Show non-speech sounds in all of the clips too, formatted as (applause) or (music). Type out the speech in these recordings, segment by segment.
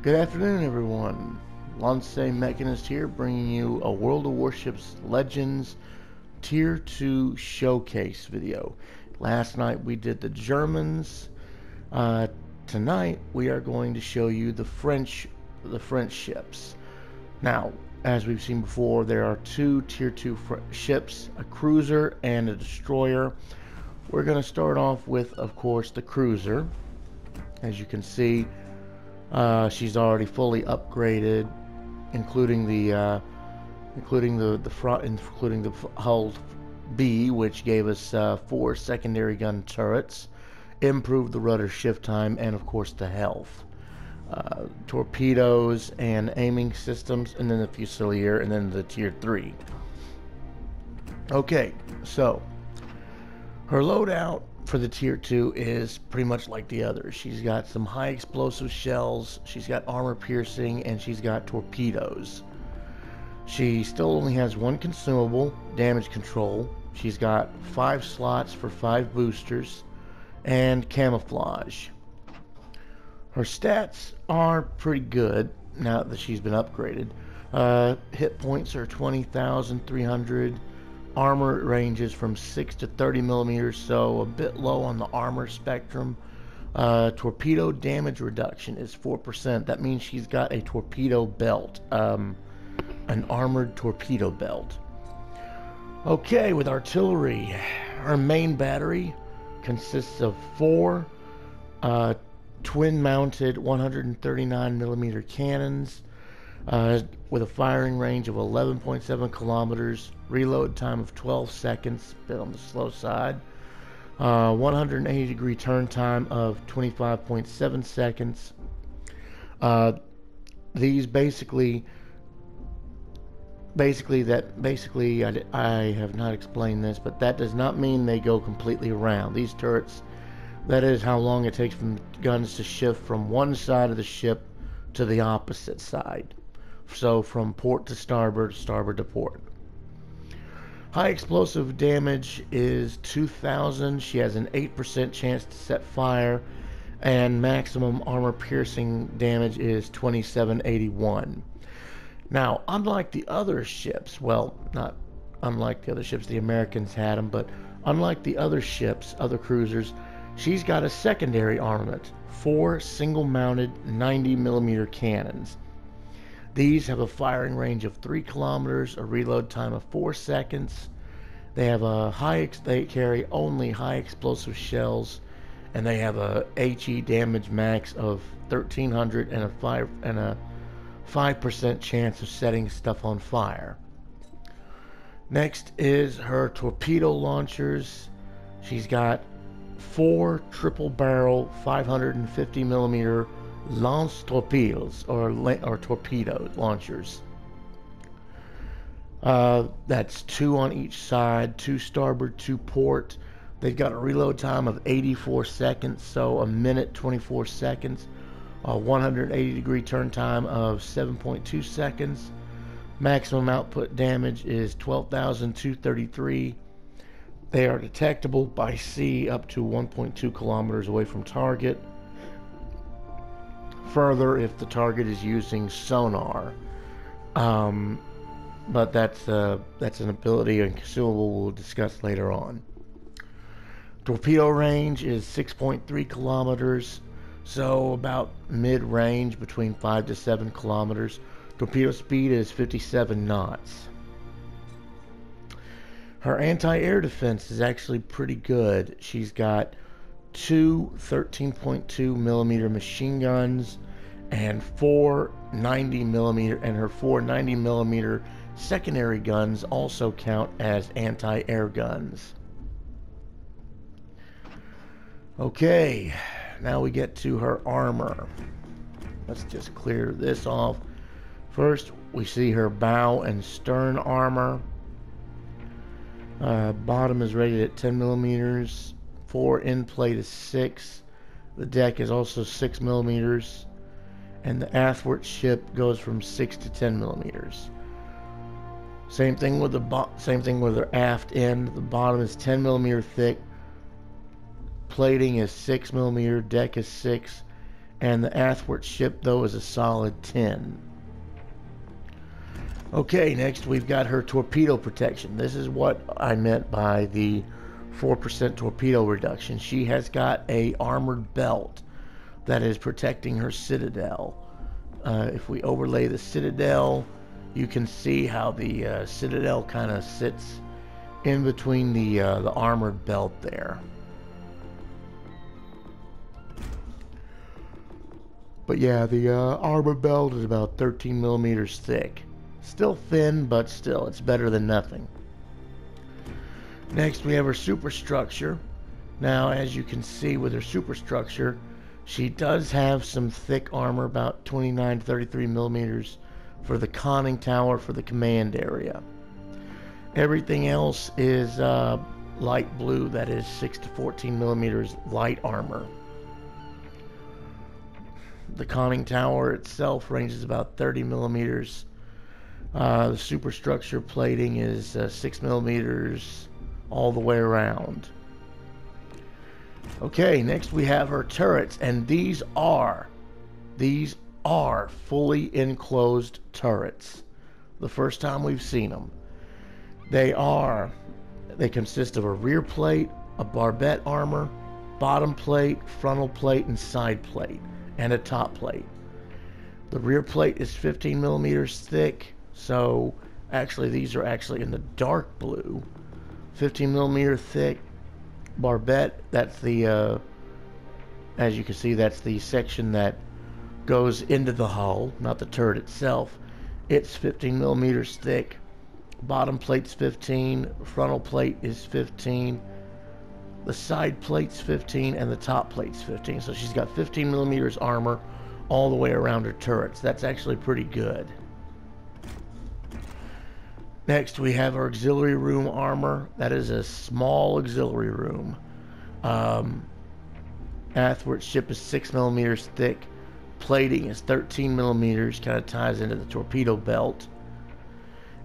Good afternoon, everyone. Lance Mechanist here, bringing you a World of Warships Legends Tier 2 showcase video. Last night we did the Germans. Uh, tonight we are going to show you the French, the French ships. Now, as we've seen before, there are two Tier 2 ships, a cruiser and a destroyer. We're going to start off with, of course, the cruiser. As you can see, uh, she's already fully upgraded, including the uh, including the the front, including the hull B, which gave us uh, four secondary gun turrets, improved the rudder shift time, and of course the health. Uh, torpedoes and aiming systems, and then the fusilier, and then the tier three. Okay, so her loadout for the tier 2 is pretty much like the others. She's got some high explosive shells, she's got armor piercing, and she's got torpedoes. She still only has one consumable, damage control. She's got five slots for five boosters, and camouflage. Her stats are pretty good now that she's been upgraded. Uh, hit points are 20,300 armor ranges from 6 to 30 millimeters, so a bit low on the armor spectrum. Uh, torpedo damage reduction is 4%. That means she's got a torpedo belt, um, an armored torpedo belt. Okay, with artillery, our main battery consists of four uh, twin mounted 139 millimeter cannons uh, with a firing range of 11.7 kilometers, reload time of 12 seconds, bit on the slow side, uh, 180 degree turn time of 25.7 seconds. Uh, these basically, basically that basically I, I have not explained this, but that does not mean they go completely around. These turrets, that is how long it takes for guns to shift from one side of the ship to the opposite side so from port to starboard, starboard to port. High explosive damage is 2000. She has an 8% chance to set fire, and maximum armor piercing damage is 2781. Now, unlike the other ships, well, not unlike the other ships, the Americans had them, but unlike the other ships, other cruisers, she's got a secondary armament four single mounted 90 millimeter cannons. These have a firing range of 3 kilometers, a reload time of 4 seconds. They have a high, they carry only high explosive shells, and they have a HE damage max of 1300 and a 5 and a 5% chance of setting stuff on fire. Next is her torpedo launchers. She's got four triple barrel 550 millimeter lance torpedoes or or torpedo launchers. Uh, that's two on each side, two starboard, two port. They've got a reload time of 84 seconds, so a minute 24 seconds. A 180 degree turn time of 7.2 seconds. Maximum output damage is 12,233. They are detectable by sea up to 1.2 kilometers away from target further if the target is using sonar. Um, but that's uh, that's an ability and consumable we'll discuss later on. Torpedo range is 6.3 kilometers, so about mid-range between 5 to 7 kilometers. Torpedo speed is 57 knots. Her anti-air defense is actually pretty good. She's got two 13.2 millimeter machine guns and four 90 millimeter and her four 90 millimeter secondary guns also count as anti-air guns. Okay, now we get to her armor. Let's just clear this off. First, we see her bow and stern armor. Uh, bottom is rated at 10 millimeters. Fore end plate is 6. The deck is also 6 millimeters. And the athwart ship goes from 6 to 10 millimeters. Same thing with the same thing with the aft end. The bottom is 10 millimeter thick. Plating is 6 millimeter. Deck is 6. And the athwart ship, though, is a solid 10. Okay, next we've got her torpedo protection. This is what I meant by the 4% torpedo reduction. She has got a armored belt that is protecting her citadel. Uh, if we overlay the citadel, you can see how the uh, citadel kind of sits in between the uh, the armored belt there. But yeah, the uh, armor belt is about 13 millimeters thick. Still thin, but still, it's better than nothing. Next, we have her superstructure. Now, as you can see with her superstructure, she does have some thick armor, about 29 to 33 millimeters, for the conning tower for the command area. Everything else is uh, light blue, that is 6 to 14 millimeters light armor. The conning tower itself ranges about 30 millimeters. Uh, the superstructure plating is uh, 6 millimeters all the way around. Okay, next we have her turrets, and these are, these are fully enclosed turrets. The first time we've seen them. They are, they consist of a rear plate, a barbette armor, bottom plate, frontal plate, and side plate and a top plate. The rear plate is 15 millimeters thick, so actually these are actually in the dark blue. 15 millimeter thick barbette, that's the, uh, as you can see, that's the section that goes into the hull, not the turret itself. It's 15 millimeters thick. Bottom plate's 15, frontal plate is 15, the side plate's 15 and the top plate's 15. So she's got 15 millimeters armor all the way around her turrets. That's actually pretty good. Next, we have our auxiliary room armor. That is a small auxiliary room. Um, ship is 6 millimeters thick. Plating is 13 millimeters, kind of ties into the torpedo belt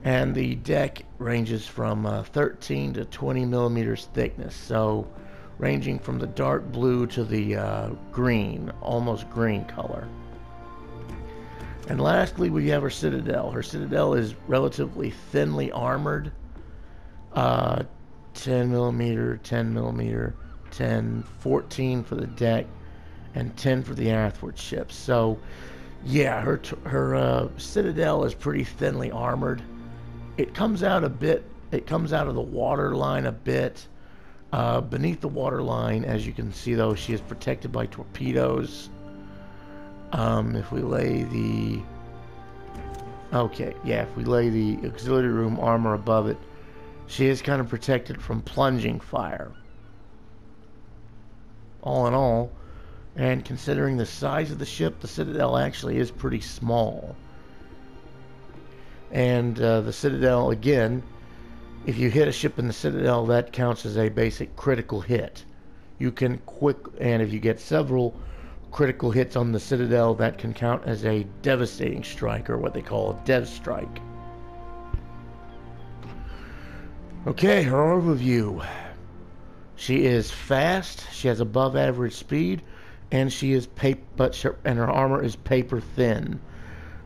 and the deck ranges from uh, 13 to 20 millimeters thickness so ranging from the dark blue to the uh, green almost green color and lastly we have her citadel her citadel is relatively thinly armored uh, 10 millimeter 10 millimeter 10 14 for the deck and 10 for the athwart ships so yeah her her uh, citadel is pretty thinly armored it comes out a bit, it comes out of the water line a bit. Uh, beneath the water line, as you can see though, she is protected by torpedoes. Um, if we lay the... Okay, yeah, if we lay the auxiliary room armor above it, she is kind of protected from plunging fire. All in all, and considering the size of the ship, the Citadel actually is pretty small. And uh, the Citadel, again, if you hit a ship in the Citadel, that counts as a basic critical hit. You can quick, and if you get several critical hits on the Citadel, that can count as a devastating strike, or what they call a dev strike. Okay, her overview. She is fast. She has above average speed, and she is paper, but and her armor is paper thin.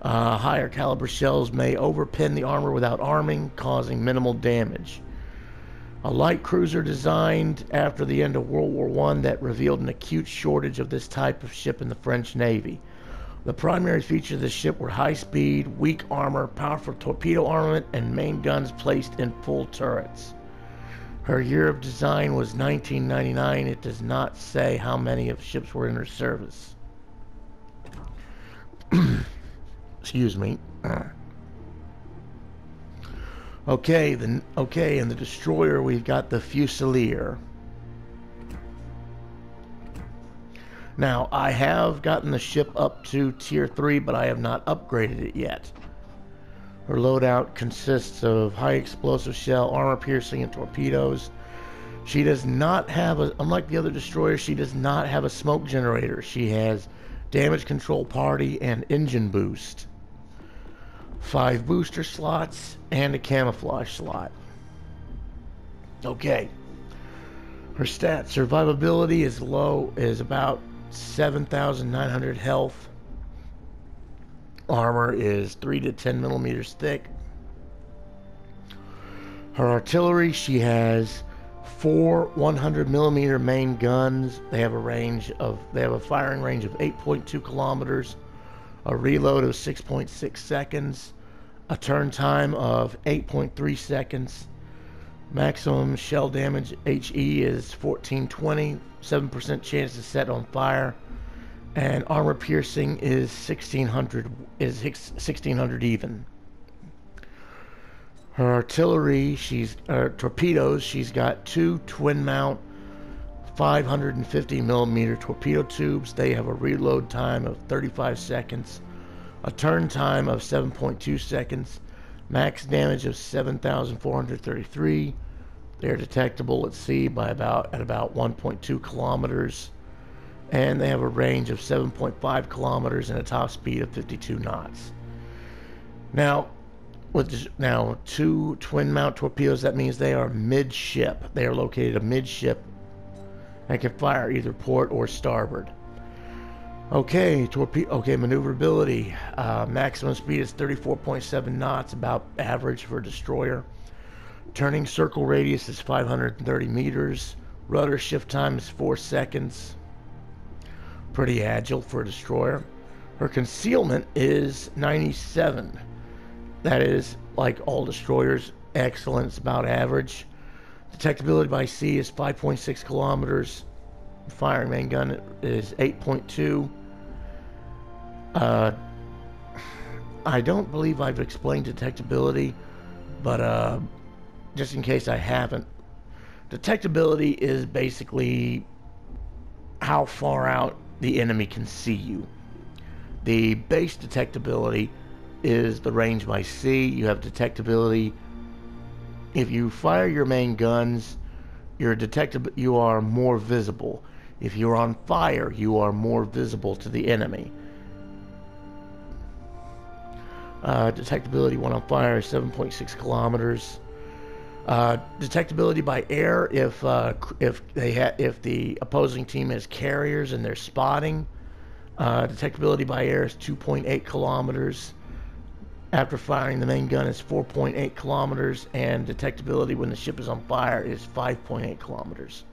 Uh, higher caliber shells may overpin the armor without arming, causing minimal damage. A light cruiser designed after the end of World War I that revealed an acute shortage of this type of ship in the French Navy. The primary features of the ship were high speed, weak armor, powerful torpedo armament, and main guns placed in full turrets. Her year of design was 1999. It does not say how many of ships were in her service. (clears throat) Excuse me. (clears throat) Okay, then okay, in the destroyer we've got the Fusilier. Now, I have gotten the ship up to tier 3, but I have not upgraded it yet. Her loadout consists of high explosive shell, armor piercing, and torpedoes. She does not have a, unlike the other destroyers, she does not have a smoke generator. She has damage control party and engine boost five booster slots, and a camouflage slot. Okay. Her stat survivability is low, is about 7,900 health. Armor is 3 to 10 millimeters thick. Her artillery, she has four 100 millimeter main guns. They have a range of, they have a firing range of 8.2 kilometers, a reload of 6.6 seconds, a turn time of 8.3 seconds. Maximum shell damage HE is 1420, 7% chance to set on fire, and armor piercing is 1600 is 1600 even. Her artillery, she's uh, torpedoes. She's got two twin mount 550 millimeter torpedo tubes. They have a reload time of 35 seconds, a turn time of 7.2 seconds, max damage of 7,433. They're detectable at sea by about at about 1.2 kilometers, and they have a range of 7.5 kilometers and a top speed of 52 knots. Now, with now two twin mount torpedoes, that means they are midship. They are located amidship and can fire either port or starboard. Okay, torpedo. Okay, maneuverability. Uh, maximum speed is 34.7 knots, about average for a destroyer. Turning circle radius is 530 meters. Rudder shift time is 4 seconds. Pretty agile for a destroyer. Her concealment is 97. That is, like all destroyers, excellent. It's about average. Detectability by sea is 5.6 kilometers. Firing main gun is 8.2. Uh, I don't believe I've explained detectability, but uh, just in case I haven't, detectability is basically how far out the enemy can see you. The base detectability is the range by sea. You have detectability. If you fire your main guns, you're detectable. You are more visible. If you're on fire, you are more visible to the enemy. Uh, detectability when on fire is 7.6 kilometers. Uh, detectability by air if uh, if they ha- if the opposing team has carriers and they're spotting. Uh, detectability by air is 2.8 kilometers. After firing, the main gun is 4.8 kilometers, and detectability when the ship is on fire is 5.8 kilometers.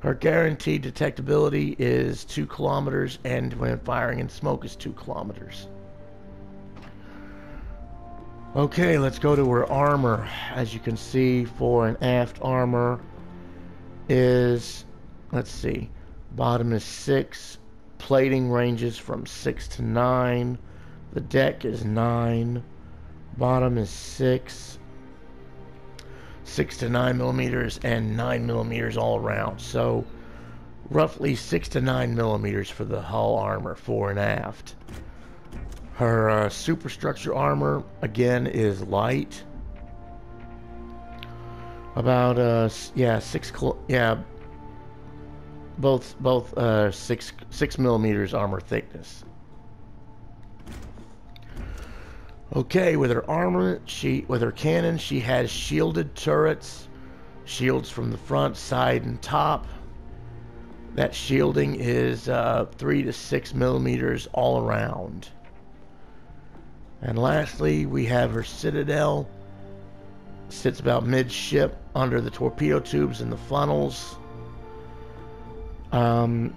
Her guaranteed detectability is 2 kilometers, and when firing in smoke is 2 kilometers. Okay, let's go to her armor. As you can see, for an aft armor is, let's see, bottom is 6, plating ranges from 6 to 9, the deck is 9. Bottom is 6. 6 to 9 millimeters and 9 millimeters all around. So roughly 6 to 9 millimeters for the hull armor, fore and aft. Her uh, superstructure armor, again, is light. About, uh, yeah, 6, yeah, both, both, uh, 6, 6 millimeters armor thickness. Okay, with her armor, she with her cannon, she has shielded turrets, shields from the front, side, and top. That shielding is uh, three to six millimeters all around. And lastly, we have her citadel. Sits about midship under the torpedo tubes and the funnels. Um,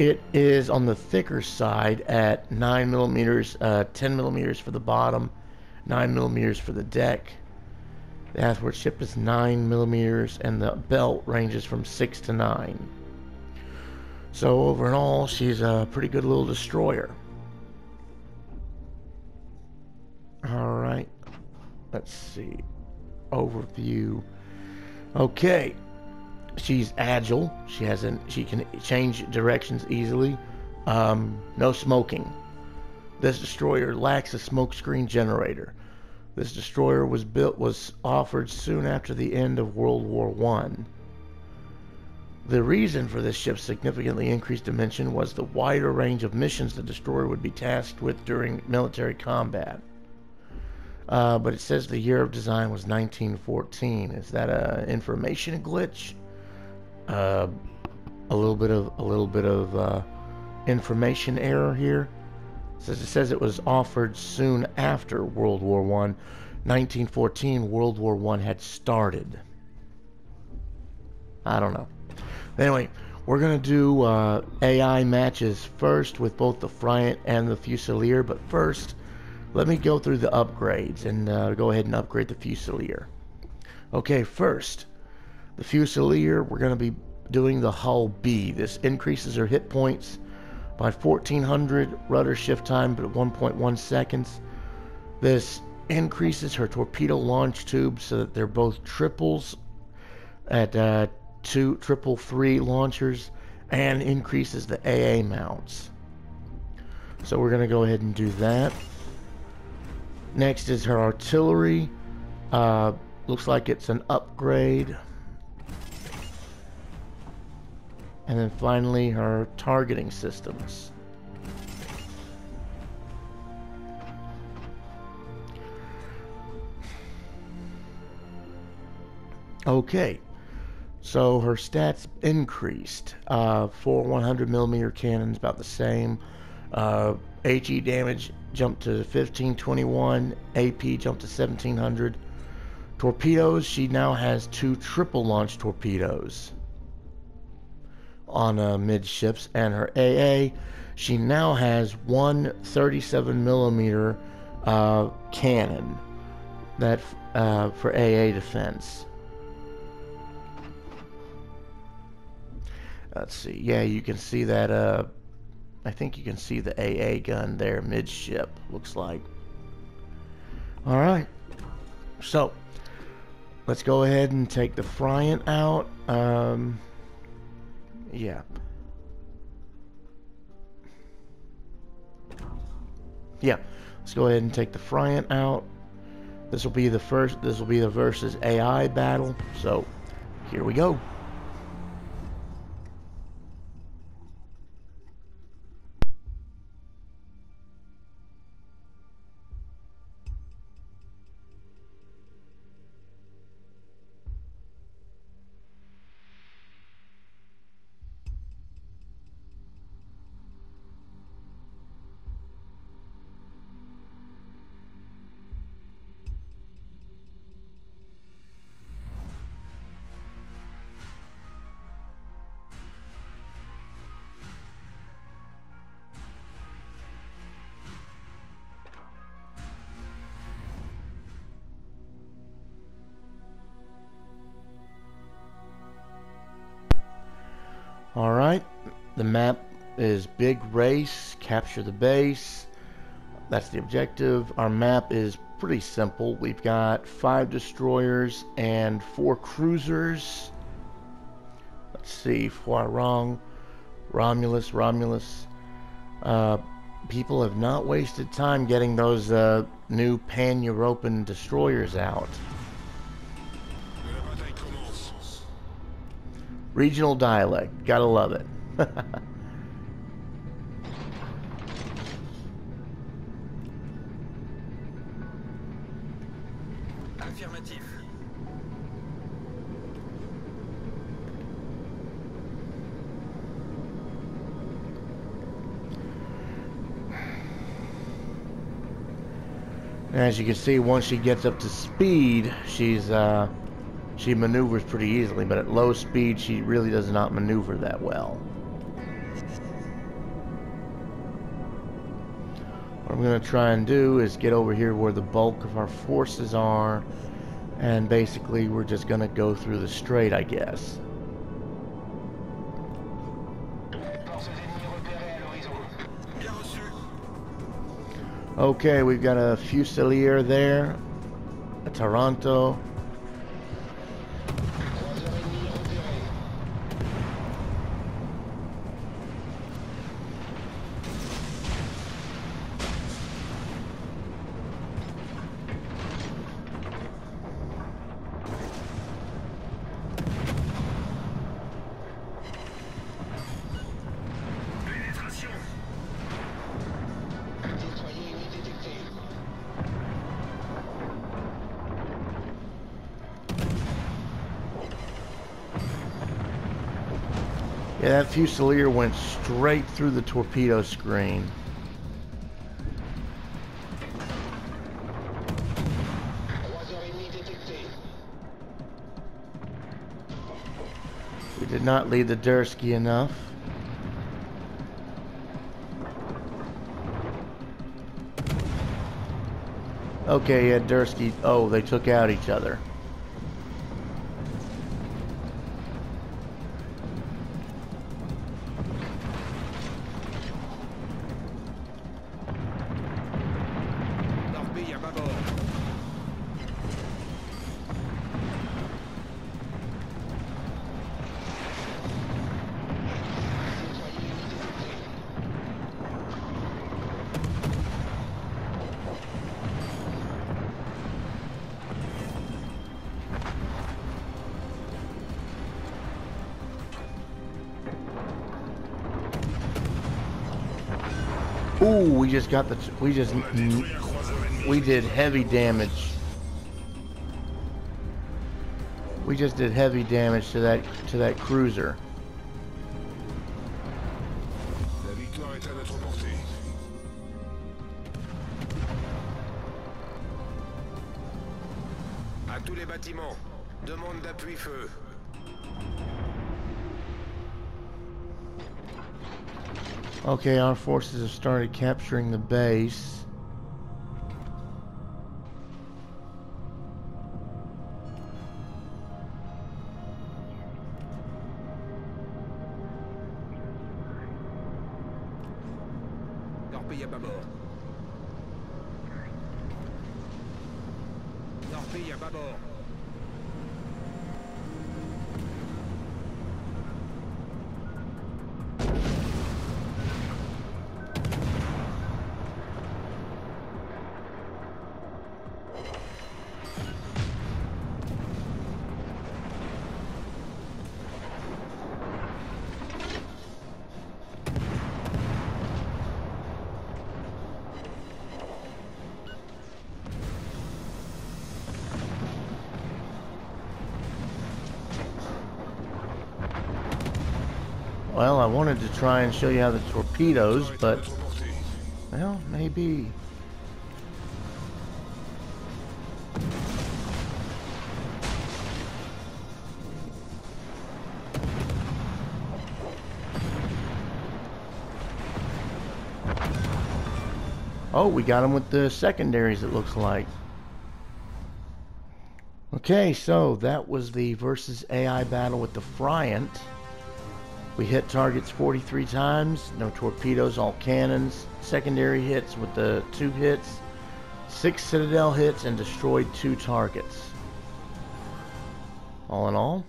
it is on the thicker side at 9 millimeters, uh, 10 millimeters for the bottom, 9 millimeters for the deck. The athwart ship is 9 millimeters, and the belt ranges from 6 to 9. So, overall, she's a pretty good little destroyer. Alright, let's see. Overview. Okay, she's agile. She has an, she can change directions easily. Um, no smoking. This destroyer lacks a smokescreen generator. This destroyer was built was offered soon after the end of World War One. The reason for this ship's significantly increased dimension was the wider range of missions the destroyer would be tasked with during military combat. Uh, but it says the year of design was 1914. Is that a information glitch? Uh, a little bit of a little bit of uh, information error here. Says, it says it was offered soon after World War One. 1914, World War One had started. I don't know. Anyway, we're going to do uh, AI matches first with both the Friant and the Fusilier, but first, let me go through the upgrades and uh, go ahead and upgrade the Fusilier. Okay, first, the Fusilier, we're going to be doing the hull B. This increases her hit points by 1400, rudder shift time but at 1.1 seconds. This increases her torpedo launch tube so that they're both triples at uh, two triple three launchers and increases the AA mounts. So we're going to go ahead and do that. Next is her artillery. Uh, looks like it's an upgrade. And then finally her targeting systems. Okay, so her stats increased. Uh, four 100 millimeter cannons, about the same. Uh, HE damage jumped to 1521. AP jumped to 1700. Torpedoes, she now has two triple launch torpedoes on uh, midships, and her AA, she now has one 37 millimeter uh, cannon that uh, for AA defense. Let's see. Yeah, you can see that. Uh, I think you can see the AA gun there, midship. Looks like. All right. So let's go ahead and take the Friant out. Um, yeah. Yeah. Let's go ahead and take the Friant out. This will be the first. This will be the versus AI battle. So here we go. Big race, capture the base. That's the objective. Our map is pretty simple. We've got five destroyers and four cruisers. Let's see, far wrong. Romulus, Romulus. Uh, people have not wasted time getting those uh, new pan-European destroyers out. Regional dialect. Gotta love it. (laughs) As you can see, once she gets up to speed, she's uh, she maneuvers pretty easily, but at low speed, she really does not maneuver that well. What I'm going to try and do is get over here where the bulk of our forces are, and basically we're just going to go through the strait, I guess. Okay, we've got a Fusilier there, a Taranto, Yeah, that Fusilier went straight through the torpedo screen. We did not lead the Derzki enough. Okay, yeah, Derzki. Oh, they took out each other. Got the, we just, we did heavy damage. We just did heavy damage to that, to that cruiser. À tous les bâtiments, demande d'appui feu. Okay, our forces have started capturing the base. Try and show you how the torpedoes, but, well, maybe. Oh, we got him with the secondaries, it looks like. Okay, so that was the versus AI battle with the Friant. We hit targets 43 times, no torpedoes, all cannons, secondary hits with the two hits, six Citadel hits, and destroyed two targets. All in all,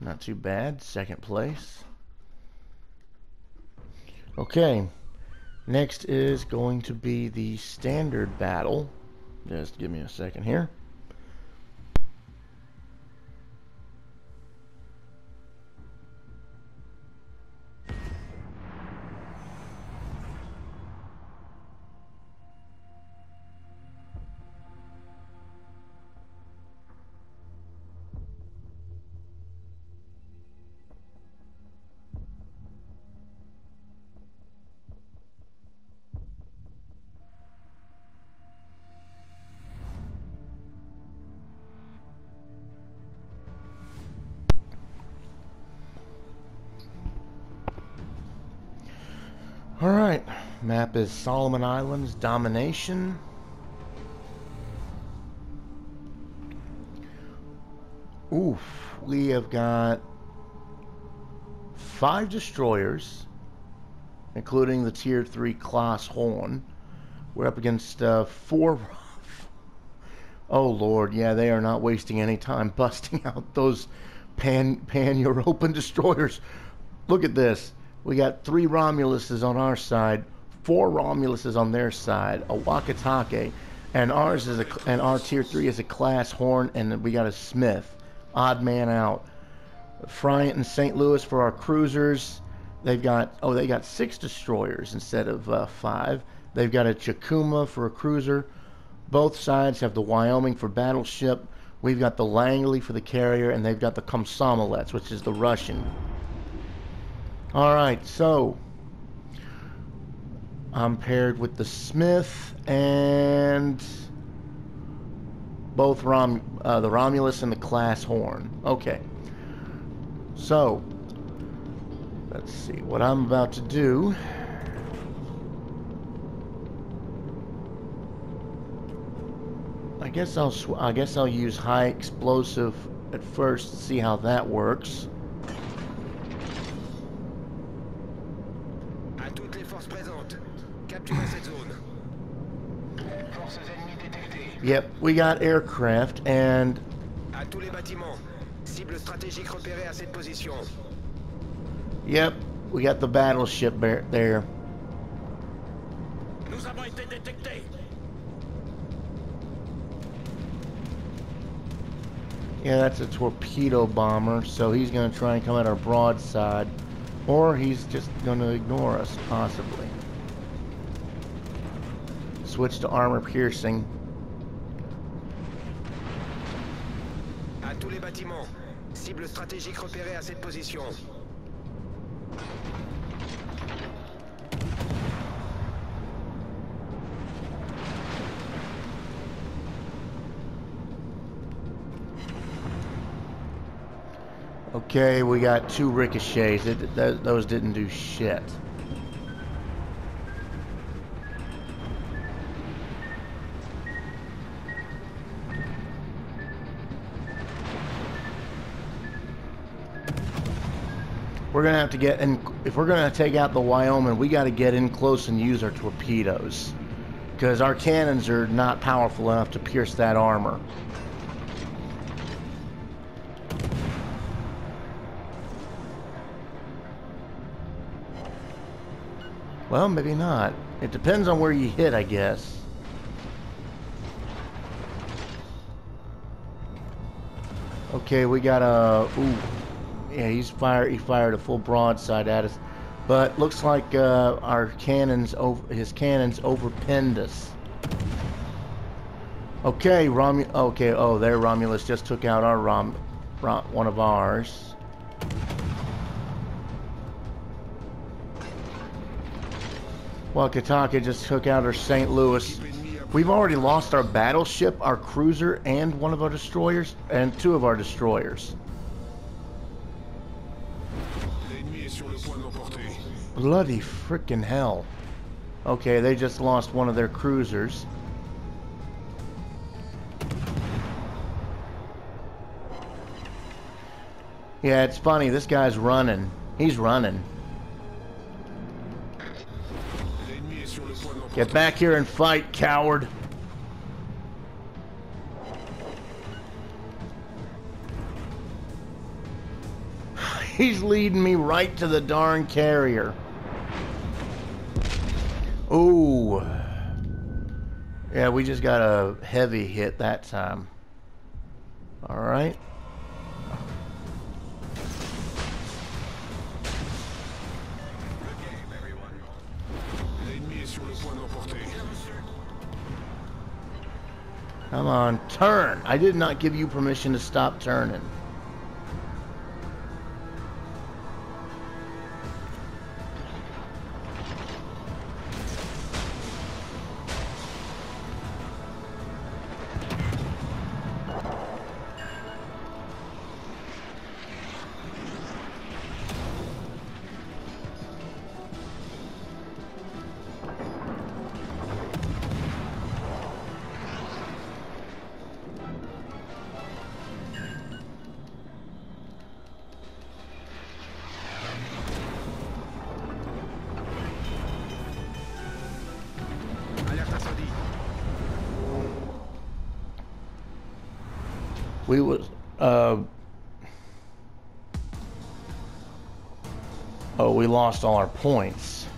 not too bad, second place. Okay, next is going to be the standard battle. Just give me a second here. Alright, map is Solomon Islands Domination. Oof, we have got five destroyers, including the Tier 3 Klas Horn. We're up against uh, four... (laughs) Oh lord, yeah, they are not wasting any time (laughs) busting out those pan, pan-European (laughs) destroyers. Look at this. We got three Romuluses on our side, four Romuluses on their side, a Wakatake, and ours is a and our tier three is a Klas Horn, and we got a Smith, odd man out. Friant and St. Louis for our cruisers. They've got oh they got six destroyers instead of uh, five. They've got a Chikuma for a cruiser. Both sides have the Wyoming for battleship. We've got the Langley for the carrier, and they've got the Komsomolets, which is the Russian. All right, so I'm paired with the Smith and both Rom, uh, the Romulus and the Klas Horn. Okay. So, let's see what I'm about to do. I guess I'll I guess I'll use high explosive at first to see how that works. À toutes les forces présentes, capturez cette zone. Forces ennemies détectées. Yep, we got aircraft and À tous les bâtiments, cible stratégique repérée à cette position. yep, we got the battleship there. there. Nous avons été détectés. Yeah, that's a torpedo bomber, so he's going to try and come at our broadside. Or he's just going to ignore us, possibly. Switch to armor piercing. Tous les bâtiments, cible stratégique repérée à cette position. Okay, we got two ricochets. It, th those didn't do shit. We're gonna have to get in. If we're gonna take out the Wyoming, we got to get in close and use our torpedoes, because our cannons are not powerful enough to pierce that armor. Well, maybe not. It depends on where you hit, I guess. Okay, we got a. Ooh, yeah, he's fired. He fired a full broadside at us, but looks like uh, our cannons over his cannons overpinned us. Okay, Romu. Okay, oh, there Romulus just took out our Rom, Rom one of ours. Wakatake just took out our St. Louis. We've already lost our battleship, our cruiser, and one of our destroyers, and two of our destroyers. Bloody frickin' hell. Okay, they just lost one of their cruisers. Yeah, it's funny. This guy's running. He's running. Get back here and fight, coward. (sighs) He's leading me right to the darn carrier. Ooh. Yeah, we just got a heavy hit that time. All right. Come on, turn. I did not give you permission to stop turning. Lost all our points.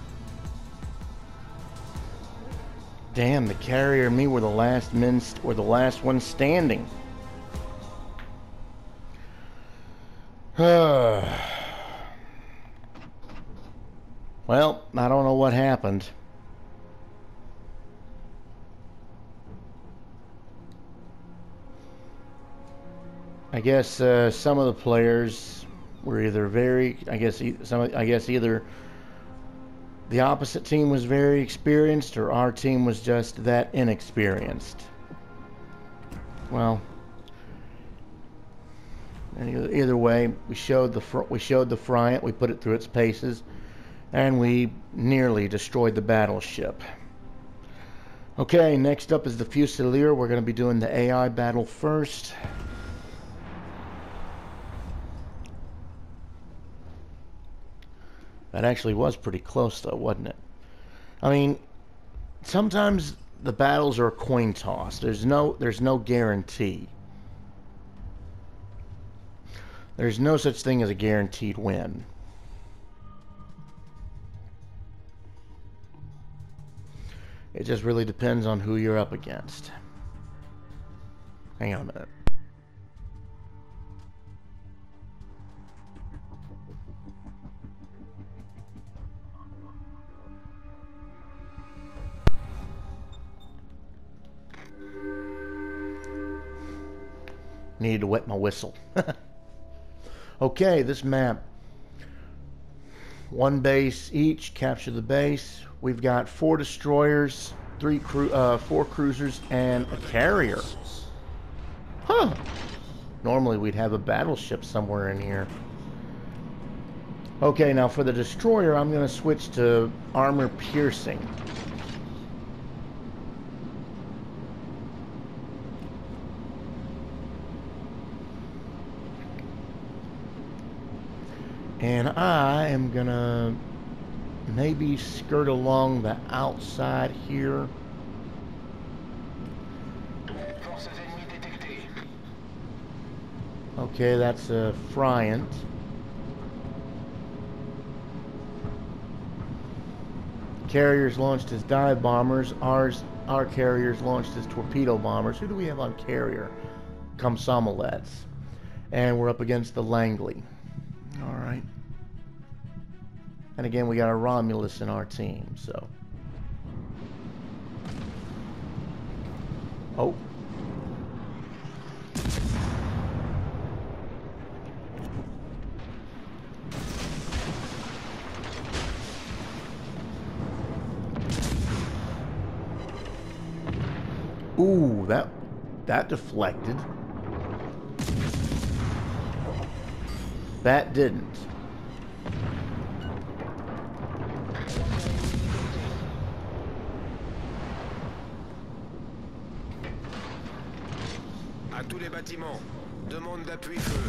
Damn, the carrier and me were the last men were the last ones standing. (sighs) well, I don't know what happened. I guess uh, some of the players We're either very, I guess, some, I guess either the opposite team was very experienced or our team was just that inexperienced. Well, either way, we showed the we showed the Friant, we put it through its paces, and we nearly destroyed the battleship. Okay, next up is the Fusilier. We're going to be doing the AI battle first. That actually was pretty close, though, wasn't it? I mean, sometimes the battles are a coin toss. There's no, there's no guarantee. There's no such thing as a guaranteed win. It just really depends on who you're up against. Hang on a minute. Needed to wet my whistle. (laughs) okay, this map. One base each, capture the base. We've got four destroyers, three cru- uh, four cruisers, and a carrier. Huh. Normally we'd have a battleship somewhere in here. Okay, now for the destroyer, I'm going to switch to armor piercing. And I am going to maybe skirt along the outside here. Okay, that's a Friant. Carriers launched as dive bombers. Ours, our carriers launched as torpedo bombers. Who do we have on carrier? Komsomolets. And we're up against the Langley. All right. And again, we got a Romulus in our team, so. Oh. Ooh, that that deflected. That didn't. Bâtiments. Demande d'appui feu.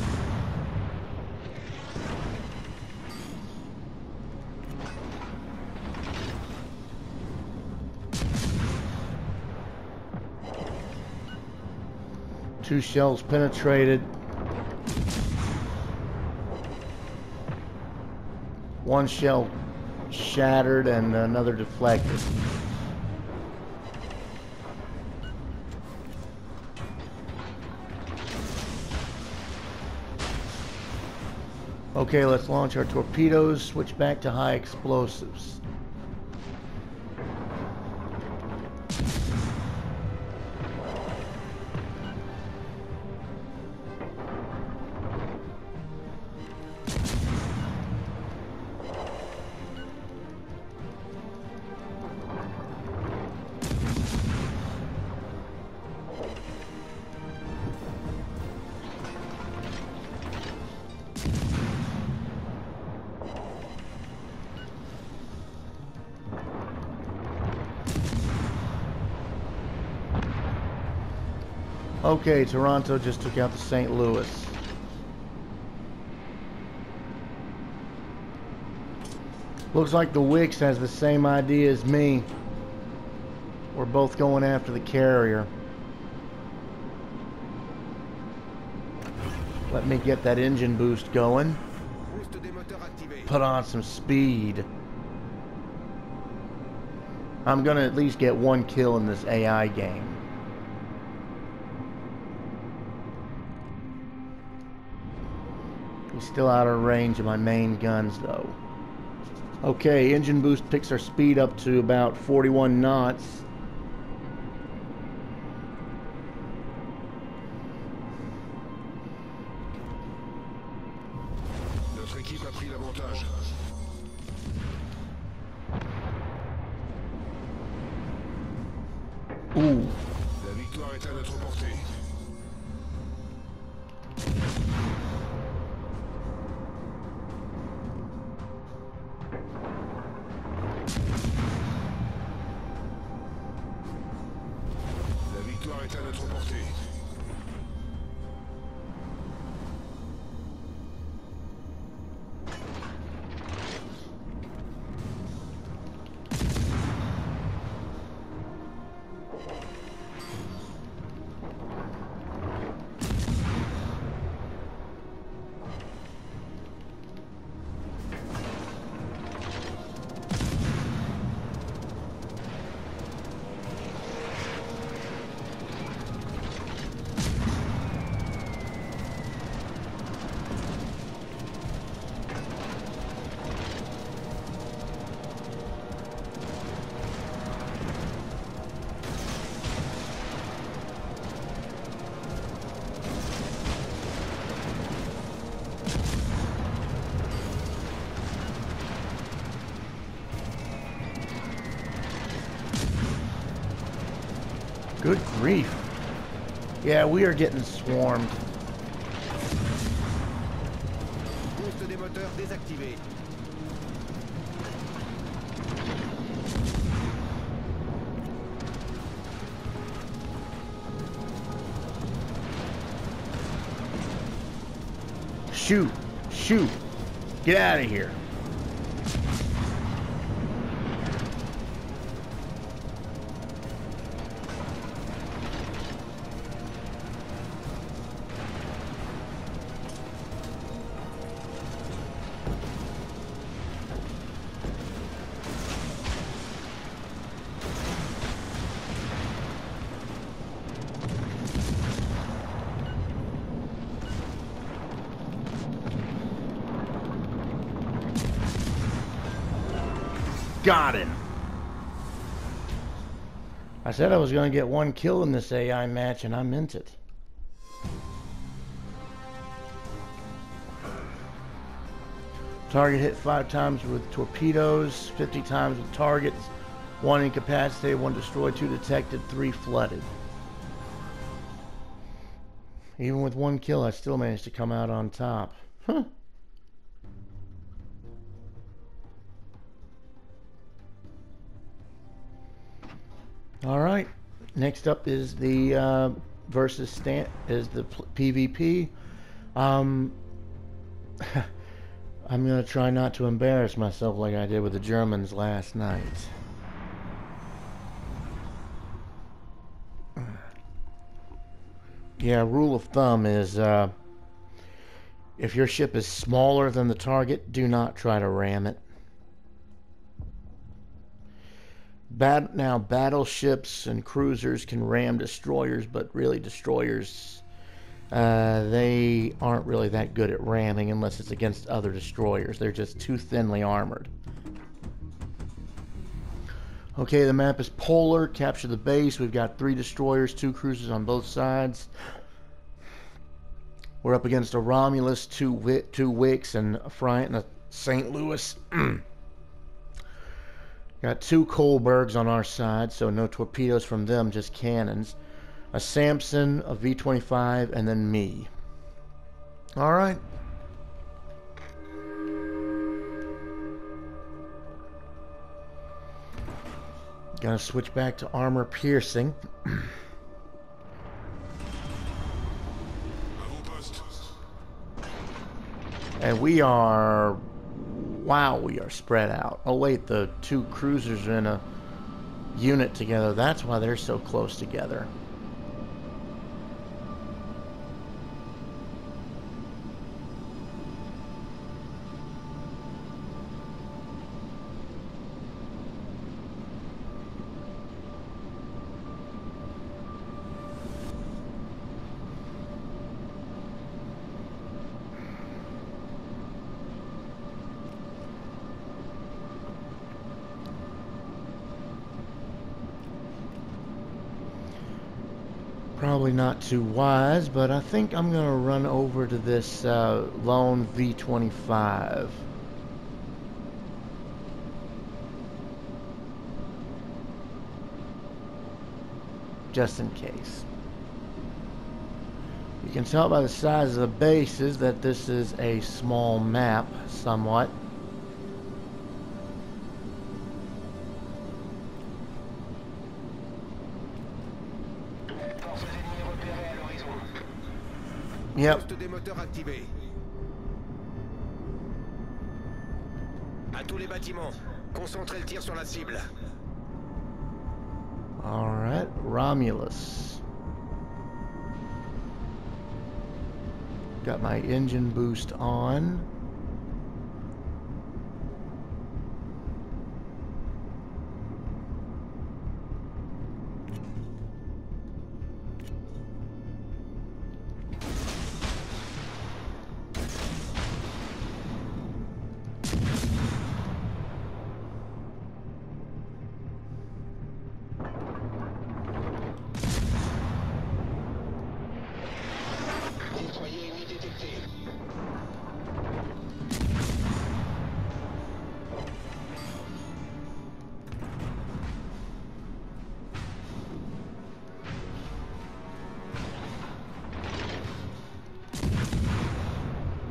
Two shells penetrated. One shell shattered and another deflected. Okay, let's launch our torpedoes, switch back to high explosives. Okay, Toronto just took out the St. Louis. Looks like the Wickes has the same idea as me. We're both going after the carrier. Let me get that engine boost going. Put on some speed. I'm gonna at least get one kill in this AI game. Still out of range of my main guns though. Okay, engine boost picks our speed up to about 41 knots. comporter. Grief. Yeah, we are getting swarmed. Boost des moteurs désactivé. Shoot! Shoot! Get out of here. Got him. I said I was going to get one kill in this AI match, and I meant it. Target hit five times with torpedoes, 50 times with targets, one incapacitated, one destroyed, two detected, three flooded. Even with one kill, I still managed to come out on top. Huh. Next up is the uh, versus stand is the PvP. Um, (laughs) I'm gonna try not to embarrass myself like I did with the Germans last night. (sighs) Yeah, rule of thumb is uh, if your ship is smaller than the target, do not try to ram it. Bat- now, battleships and cruisers can ram destroyers, but really, destroyers, uh, they aren't really that good at ramming unless it's against other destroyers. They're just too thinly armored. Okay, the map is polar. Capture the base. We've got three destroyers, two cruisers on both sides. We're up against a Romulus, two two Wickes, and a Friant and a St. Louis. (clears throat) Got two Kolbergs on our side, so no torpedoes from them, just cannons. A Sampson, a V-25, and then me. All right. Gonna switch back to armor piercing. (clears throat) And we are. Wow, we are spread out. Oh, wait, the two cruisers are in a unit together. That's why they're so close together. Probably not too wise, but I think I'm going to run over to this uh, lone V25. Just in case. You can tell by the size of the bases that this is a small map, somewhat. Yep, Poste des moteurs activés. À tous les bâtiments, concentrez le tir sur la cible. Alright, Romulus. Got my engine boost on.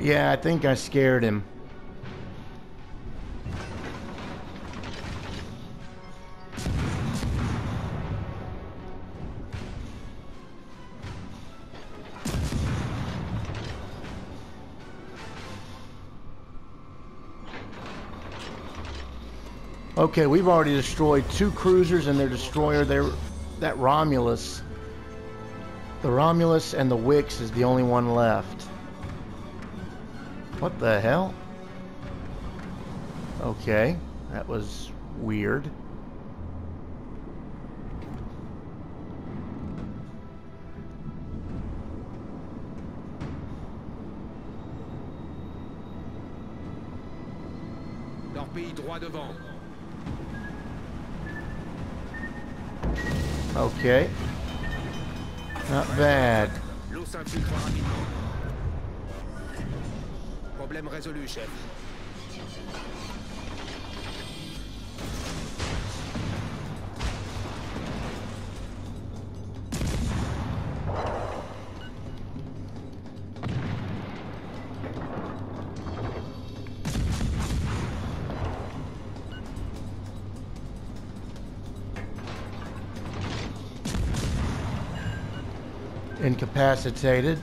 Yeah, I think I scared him. Okay, we've already destroyed two cruisers and their destroyer. Their that Romulus, the Romulus and the Wickes is the only one left. What the hell? Okay, that was weird. Droit devant. Okay. Not bad. Incapacitated.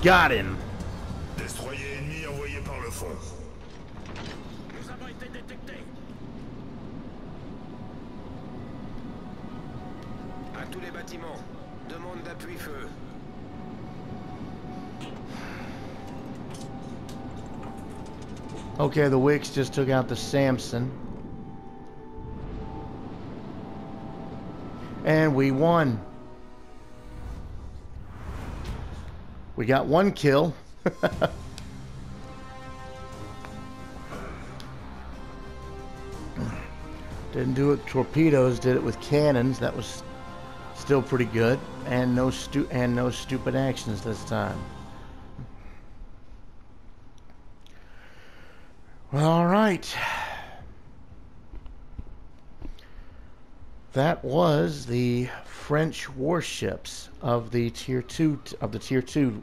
Got him. Okay, the Wickes just took out the Sampson. And we won. We got one kill. (laughs) Didn't do it with torpedoes, did it with cannons. That was still pretty good. And no stu and no stupid actions this time. All right. That was the French warships of the tier two of the tier two.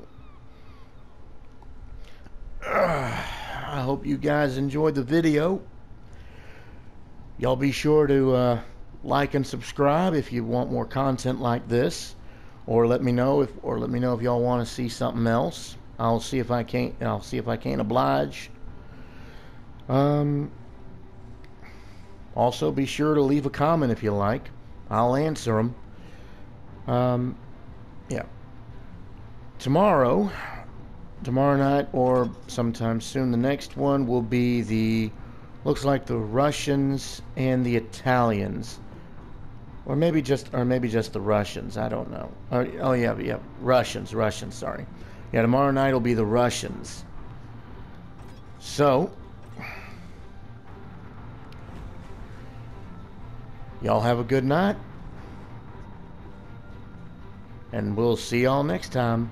I hope you guys enjoyed the video. Y'all be sure to uh, like and subscribe if you want more content like this, or let me know if or let me know if y'all want to see something else. I'll see if I can't. I'll see if I can't oblige. Um, also, be sure to leave a comment if you like. I'll answer them. Um, yeah. Tomorrow, tomorrow night, or sometime soon, the next one will be the. Looks like the Russians and the Italians, or maybe just, or maybe just the Russians. I don't know. Or, oh yeah, yeah, Russians, Russians. Sorry. Yeah, tomorrow night will be the Russians. So, y'all have a good night. And we'll see y'all next time.